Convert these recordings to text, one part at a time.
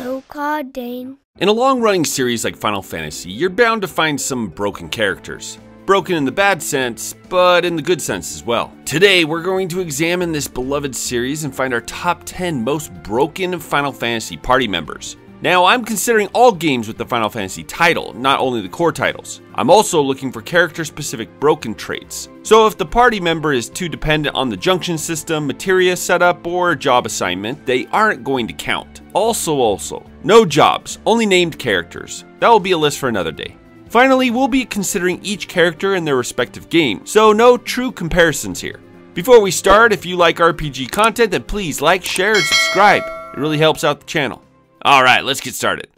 Oh Dane. In a long running series like Final Fantasy, you're bound to find some broken characters. Broken in the bad sense, but in the good sense as well. Today, we're going to examine this beloved series and find our top 10 most broken Final Fantasy party members. Now, I'm considering all games with the Final Fantasy title, not only the core titles. I'm also looking for character specific broken traits. So if the party member is too dependent on the junction system, materia setup, or job assignment, they aren't going to count. Also, also, no jobs, only named characters. That will be a list for another day. Finally, we'll be considering each character in their respective game, so no true comparisons here. Before we start, if you like RPG content, then please like, share, and subscribe. It really helps out the channel. Alright, let's get started.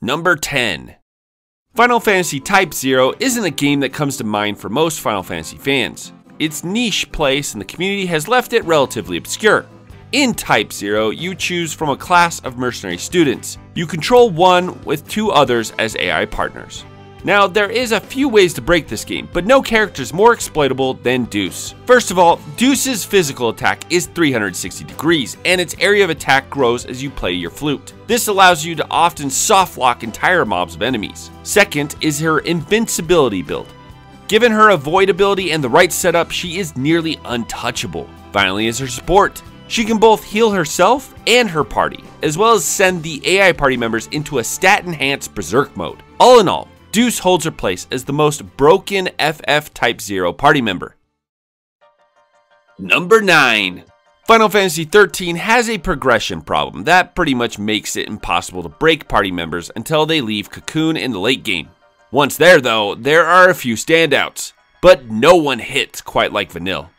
Number 10. Final Fantasy Type 0 isn't a game that comes to mind for most Final Fantasy fans. Its niche place in the community has left it relatively obscure. In Type 0, you choose from a class of mercenary students. You control one with two others as AI partners. Now, there is a few ways to break this game, but no character is more exploitable than Deuce. First of all, Deuce's physical attack is 360 degrees, and its area of attack grows as you play your flute. This allows you to often soft lock entire mobs of enemies. Second is her invincibility build. Given her avoidability and the right setup, she is nearly untouchable. Finally is her support. She can both heal herself and her party, as well as send the AI party members into a stat-enhanced berserk mode. All in all, Deuce holds her place as the most broken FF Type 0 party member. Number 9. Final Fantasy XIII has a progression problem that pretty much makes it impossible to break party members until they leave Cocoon in the late game. Once there though, there are a few standouts, but no one hits quite like Vanille.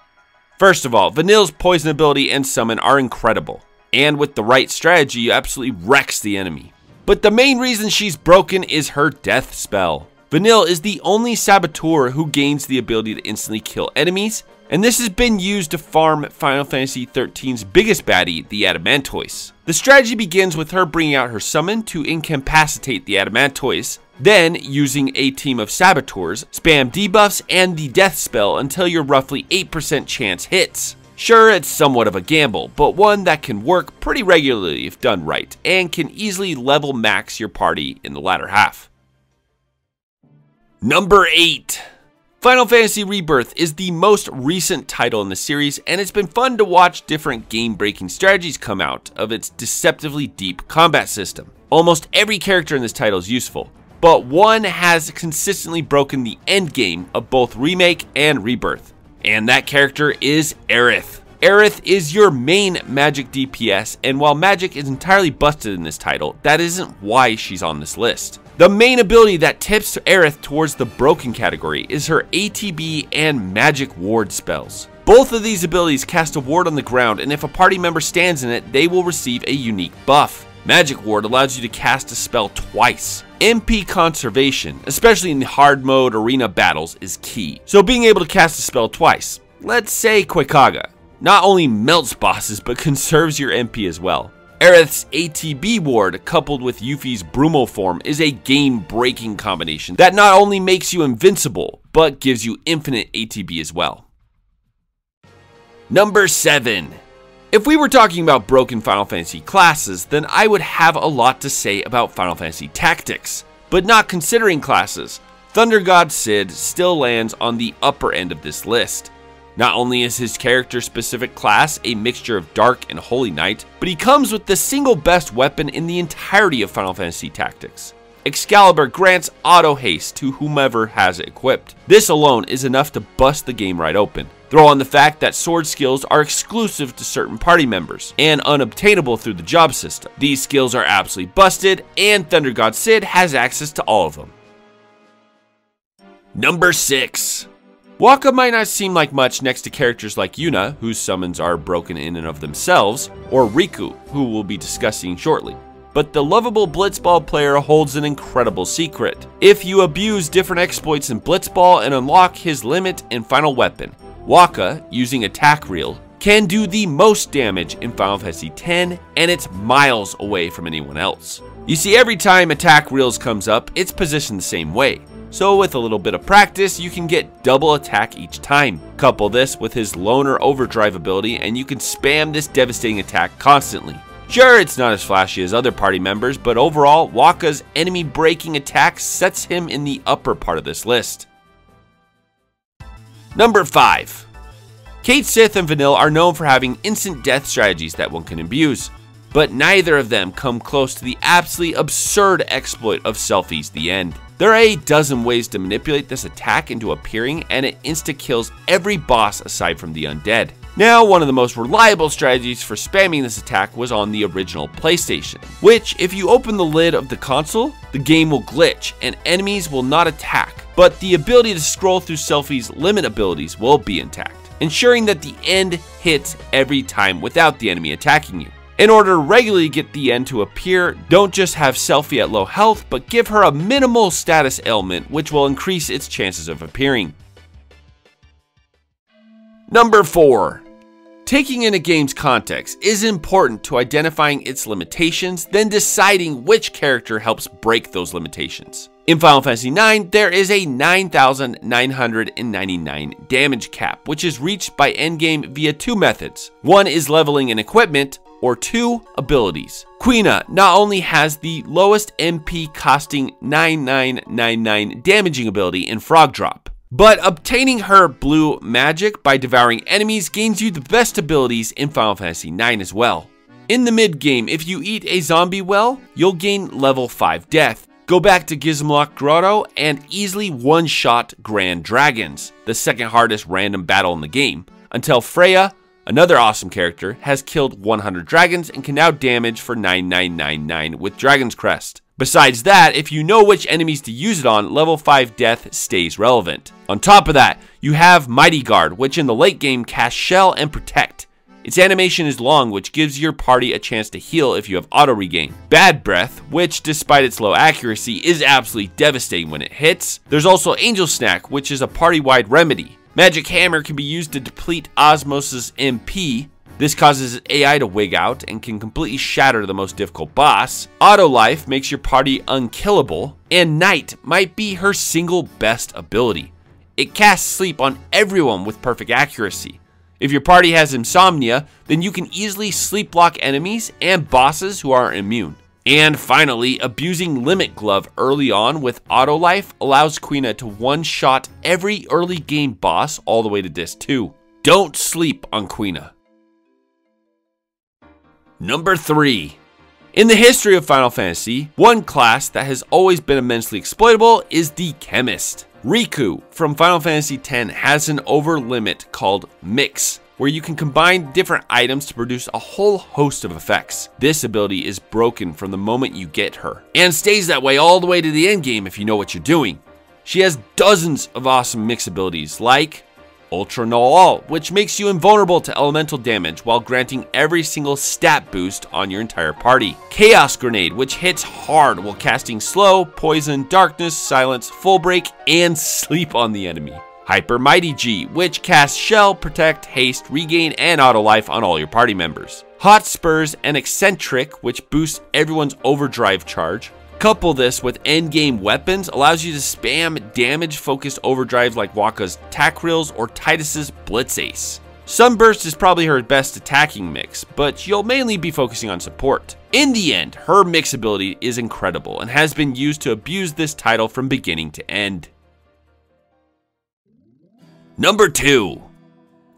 First of all, Vanille's poison ability and summon are incredible, and with the right strategy, you absolutely wrecks the enemy. But the main reason she's broken is her death spell. Vanille is the only saboteur who gains the ability to instantly kill enemies, and this has been used to farm Final Fantasy XIII's biggest baddie, the Adamantoise. The strategy begins with her bringing out her summon to incapacitate the Adamantoise, then, using a team of saboteurs, spam debuffs and the death spell until your roughly 8% chance hits. Sure, it's somewhat of a gamble, but one that can work pretty regularly if done right, and can easily level max your party in the latter half. Number 8. Final Fantasy Rebirth is the most recent title in the series, and it's been fun to watch different game-breaking strategies come out of its deceptively deep combat system. Almost every character in this title is useful, but one has consistently broken the endgame of both Remake and Rebirth and that character is Aerith. Aerith is your main magic DPS, and while magic is entirely busted in this title, that isn't why she's on this list. The main ability that tips Aerith towards the broken category is her ATB and magic ward spells. Both of these abilities cast a ward on the ground, and if a party member stands in it, they will receive a unique buff. Magic Ward allows you to cast a spell twice. MP conservation, especially in hard mode arena battles, is key. So being able to cast a spell twice, let's say Quakeaga, not only melts bosses but conserves your MP as well. Aerith's ATB ward coupled with Yuffie's Brumal form is a game-breaking combination that not only makes you invincible, but gives you infinite ATB as well. Number 7. If we were talking about broken Final Fantasy classes, then I would have a lot to say about Final Fantasy Tactics. But not considering classes, Thunder God Cid still lands on the upper end of this list. Not only is his character specific class a mixture of Dark and Holy Knight, but he comes with the single best weapon in the entirety of Final Fantasy Tactics. Excalibur grants auto haste to whomever has it equipped. This alone is enough to bust the game right open. Throw on the fact that sword skills are exclusive to certain party members and unobtainable through the job system. These skills are absolutely busted, and Thunder God Cid has access to all of them. Number 6. Wakka might not seem like much next to characters like Yuna, whose summons are broken in and of themselves, or Rikku, who we'll be discussing shortly but the lovable Blitzball player holds an incredible secret. If you abuse different exploits in Blitzball and unlock his limit and final weapon, Wakka, using attack reel, can do the most damage in Final Fantasy X, and it's miles away from anyone else. You see, every time attack reels comes up, it's positioned the same way. So with a little bit of practice, you can get double attack each time. Couple this with his loner overdrive ability and you can spam this devastating attack constantly. Sure, it's not as flashy as other party members, but overall, Wakka's enemy breaking attack sets him in the upper part of this list. Number 5. Cait Sith and Vanille are known for having instant death strategies that one can abuse, but neither of them come close to the absolutely absurd exploit of Selphie's the End. There are a dozen ways to manipulate this attack into appearing and it insta-kills every boss aside from the undead. Now, one of the most reliable strategies for spamming this attack was on the original PlayStation, which, if you open the lid of the console, the game will glitch and enemies will not attack, but the ability to scroll through Selphie's limit abilities will be intact, ensuring that the end hits every time without the enemy attacking you. In order to regularly get the end to appear, don't just have Selphie at low health, but give her a minimal status ailment which will increase its chances of appearing. Number 4. Taking in a game's context is important to identifying its limitations, then deciding which character helps break those limitations. In Final Fantasy IX, there is a 9,999 damage cap, which is reached by endgame via two methods. One is leveling an equipment, or two, abilities. Quina not only has the lowest MP costing 9999 damaging ability in Frog Drop, but obtaining her blue magic by devouring enemies gains you the best abilities in Final Fantasy IX as well. In the mid game, if you eat a zombie well, you'll gain level 5 death. Go back to Gizamaluke Grotto and easily one-shot Grand Dragons, the second hardest random battle in the game, until Freya, another awesome character, has killed 100 dragons and can now damage for 9999 with Dragon's Crest. Besides that, if you know which enemies to use it on, level 5 death stays relevant. On top of that, you have Mighty Guard, which in the late game casts Shell and Protect. Its animation is long, which gives your party a chance to heal if you have auto regain. Bad Breath, which despite its low accuracy is absolutely devastating when it hits. There's also Angel Snack, which is a party-wide remedy. Magic Hammer can be used to deplete Ozma's MP, this causes AI to wig out and can completely shatter the most difficult boss. Auto Life makes your party unkillable, and Night might be her single best ability. It casts sleep on everyone with perfect accuracy. If your party has insomnia, then you can easily sleep block enemies and bosses who are immune. And finally, abusing Limit Glove early on with Auto Life allows Quina to one-shot every early game boss all the way to Disc 2. Don't sleep on Quina. Number 3. In the history of Final Fantasy, one class that has always been immensely exploitable is the Chemist. Rikku from Final Fantasy X has an over limit called Mix, where you can combine different items to produce a whole host of effects. This ability is broken from the moment you get her, and stays that way all the way to the end game if you know what you're doing. She has dozens of awesome mix abilities like Ultra Null All, which makes you invulnerable to elemental damage while granting every single stat boost on your entire party. Chaos Grenade, which hits hard while casting Slow, Poison, Darkness, Silence, Full Break, and Sleep on the enemy. Hyper Mighty G, which casts Shell, Protect, Haste, Regain, and Auto Life on all your party members. Hot Spurs and Eccentric, which boosts everyone's overdrive charge. Couple this with endgame weapons allows you to spam damage-focused overdrives like Wakka's Tac Reels or Tidus's Blitz Ace. Sunburst is probably her best attacking mix, but you'll mainly be focusing on support. In the end, her mix ability is incredible and has been used to abuse this title from beginning to end. Number 2.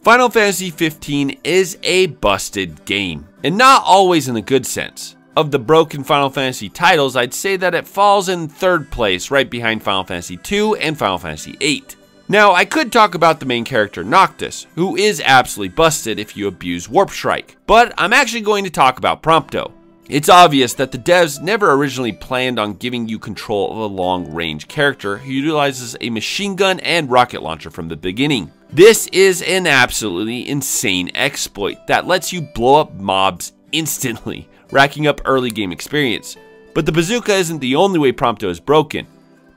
Final Fantasy XV is a busted game, and not always in a good sense. Of the broken Final Fantasy titles, I'd say that it falls in third place, right behind Final Fantasy II and Final Fantasy VIII. Now, I could talk about the main character Noctis, who is absolutely busted if you abuse Warp Strike, but I'm actually going to talk about Prompto. It's obvious that the devs never originally planned on giving you control of a long-range character who utilizes a machine gun and rocket launcher from the beginning. This is an absolutely insane exploit that lets you blow up mobs instantly racking up early game experience. But the bazooka isn't the only way Prompto is broken.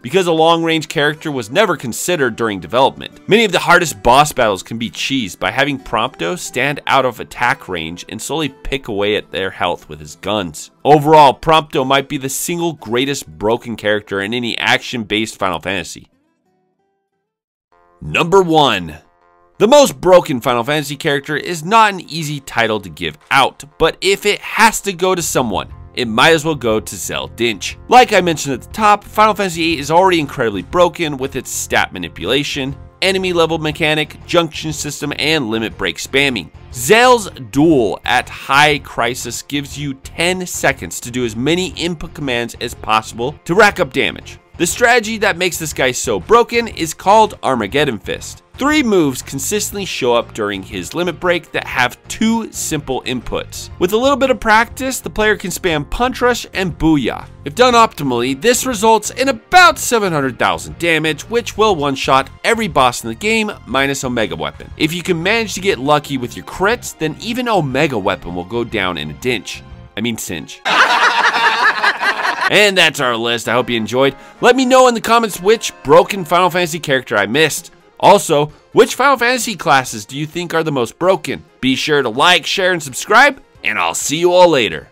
Because a long-range character was never considered during development, many of the hardest boss battles can be cheesed by having Prompto stand out of attack range and slowly pick away at their health with his guns. Overall, Prompto might be the single greatest broken character in any action-based Final Fantasy. Number 1. The most broken Final Fantasy character is not an easy title to give out, but if it has to go to someone, it might as well go to Zell Dincht. Like I mentioned at the top, Final Fantasy VIII is already incredibly broken with its stat manipulation, enemy level mechanic, junction system, and limit break spamming. Zell's duel at high crisis gives you 10 seconds to do as many input commands as possible to rack up damage. The strategy that makes this guy so broken is called Armageddon Fist. Three moves consistently show up during his limit break that have two simple inputs. With a little bit of practice, the player can spam Punch Rush and Booyah. If done optimally, this results in about 700,000 damage, which will one-shot every boss in the game minus Omega Weapon. If you can manage to get lucky with your crits, then even Omega Weapon will go down in a dinch. I mean cinch. And that's our list. I hope you enjoyed. Let me know in the comments which broken Final Fantasy character I missed. Also, which Final Fantasy classes do you think are the most broken? Be sure to like, share, and subscribe, and I'll see you all later.